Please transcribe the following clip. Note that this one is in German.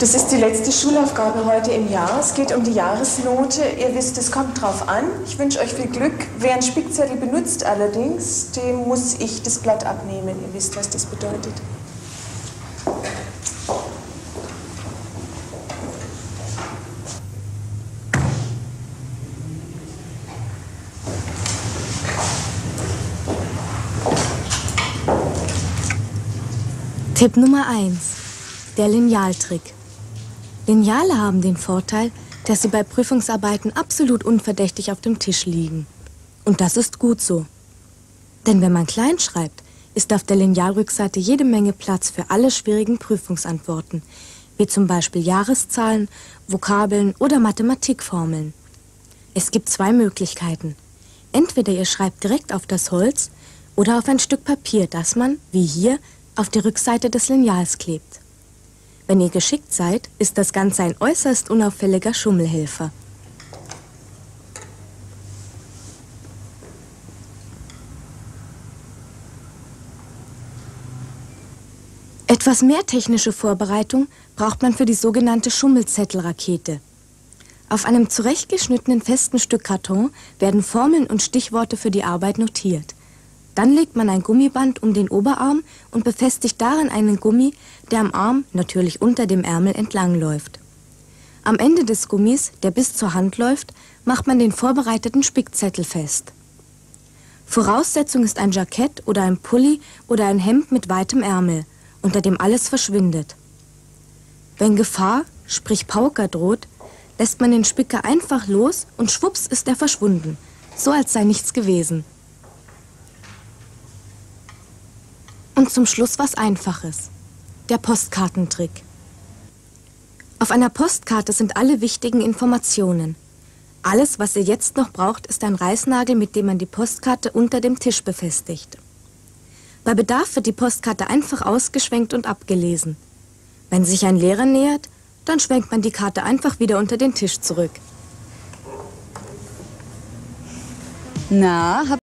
Das ist die letzte Schulaufgabe heute im Jahr. Es geht um die Jahresnote. Ihr wisst, es kommt drauf an. Ich wünsche euch viel Glück. Wer einen Spickzettel benutzt allerdings, dem muss ich das Blatt abnehmen. Ihr wisst, was das bedeutet. Tipp Nummer 1. Der Linealtrick. Lineale haben den Vorteil, dass sie bei Prüfungsarbeiten absolut unverdächtig auf dem Tisch liegen. Und das ist gut so. Denn wenn man klein schreibt, ist auf der Linealrückseite jede Menge Platz für alle schwierigen Prüfungsantworten, wie zum Beispiel Jahreszahlen, Vokabeln oder Mathematikformeln. Es gibt zwei Möglichkeiten. Entweder ihr schreibt direkt auf das Holz oder auf ein Stück Papier, das man, wie hier, auf die Rückseite des Lineals klebt. Wenn ihr geschickt seid, ist das Ganze ein äußerst unauffälliger Schummelhelfer. Etwas mehr technische Vorbereitung braucht man für die sogenannte Schummelzettelrakete. Auf einem zurechtgeschnittenen festen Stück Karton werden Formeln und Stichworte für die Arbeit notiert. Dann legt man ein Gummiband um den Oberarm und befestigt darin einen Gummi, der am Arm, natürlich unter dem Ärmel, entlangläuft. Am Ende des Gummis, der bis zur Hand läuft, macht man den vorbereiteten Spickzettel fest. Voraussetzung ist ein Jackett oder ein Pulli oder ein Hemd mit weitem Ärmel, unter dem alles verschwindet. Wenn Gefahr, sprich Pauker droht, lässt man den Spicker einfach los und schwupps ist er verschwunden, so als sei nichts gewesen. Und zum Schluss was Einfaches. Der Postkartentrick. Auf einer Postkarte sind alle wichtigen Informationen. Alles, was ihr jetzt noch braucht, ist ein Reißnagel, mit dem man die Postkarte unter dem Tisch befestigt. Bei Bedarf wird die Postkarte einfach ausgeschwenkt und abgelesen. Wenn sich ein Lehrer nähert, dann schwenkt man die Karte einfach wieder unter den Tisch zurück. Na, habt